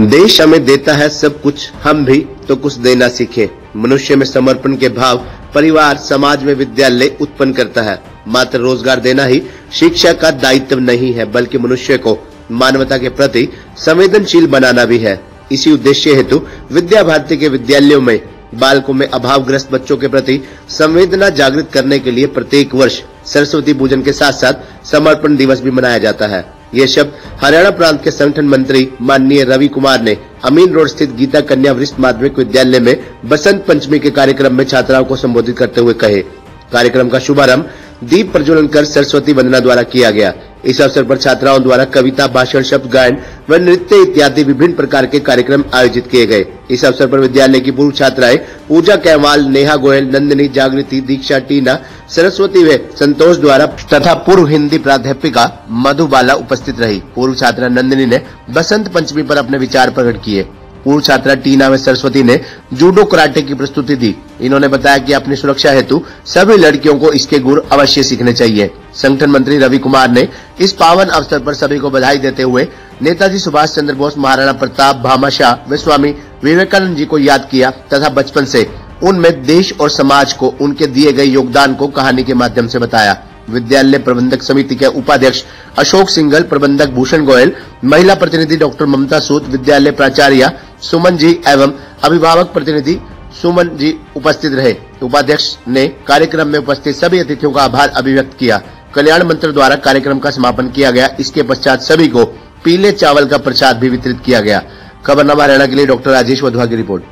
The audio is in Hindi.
देश हमें देता है सब कुछ, हम भी तो कुछ देना सीखे। मनुष्य में समर्पण के भाव परिवार, समाज में विद्यालय उत्पन्न करता है। मात्र रोज़गार देना ही शिक्षा का दायित्व नहीं है, बल्कि मनुष्य को मानवता के प्रति संवेदनशील बनाना भी है। इसी उद्देश्य हेतु विद्या भारती के विद्यालयों में, बालकों में अभावग्रस्त बच्चों के प्रति संवेदना जागृत करने के लिए प्रत्येक वर्ष सरस्वती पूजन के साथ साथ समर्पण दिवस भी मनाया जाता है। ये शब्द हरियाणा प्रांत के संगठन मंत्री माननीय रवि कुमार ने अमीन रोड स्थित गीता कन्या वरिष्ठ माध्यमिक विद्यालय में बसंत पंचमी के कार्यक्रम में छात्राओं को संबोधित करते हुए कहे। कार्यक्रम का शुभारंभ दीप प्रज्वलन कर सरस्वती वंदना द्वारा किया गया। इस अवसर पर छात्राओं द्वारा कविता, भाषण, शब्द गायन व नृत्य इत्यादि विभिन्न प्रकार के कार्यक्रम आयोजित किए गए। इस अवसर पर विद्यालय की पूर्व छात्राएँ पूजा कैवाल, नेहा गोयल, नंदिनी, जागृति, दीक्षा, टीना, सरस्वती व संतोष द्वारा तथा पूर्व हिंदी प्राध्यापिका मधुबाला उपस्थित रही। पूर्व छात्रा नंदिनी ने बसंत पंचमी पर अपने विचार प्रकट किए। पूर्व छात्रा टीना में सरस्वती ने जूडो कराटे की प्रस्तुति दी। इन्होंने बताया कि अपनी सुरक्षा हेतु सभी लड़कियों को इसके गुण अवश्य सीखने चाहिए। संगठन मंत्री रवि कुमार ने इस पावन अवसर पर सभी को बधाई देते हुए नेताजी सुभाष चंद्र बोस, महाराणा प्रताप भामाशाह व स्वामी विवेकानंद जी को याद किया तथा बचपन से उनमें देश और समाज को उनके दिए गए योगदान को कहानी के माध्यम से बताया। विद्यालय प्रबंधक समिति के उपाध्यक्ष अशोक सिंगल प्रबंधक भूषण गोयल, महिला प्रतिनिधि डॉक्टर ममता सूद, विद्यालय प्राचार्य सुमन जी एवं अभिभावक प्रतिनिधि सुमन जी उपस्थित रहे। उपाध्यक्ष ने कार्यक्रम में उपस्थित सभी अतिथियों का आभार अभिव्यक्त किया। कल्याण मंत्र द्वारा कार्यक्रम का समापन किया गया। इसके पश्चात सभी को पीले चावल का प्रसाद भी वितरित किया गया। खबरनामा हरियाणा के लिए डॉक्टर राजेश वधवा की रिपोर्ट।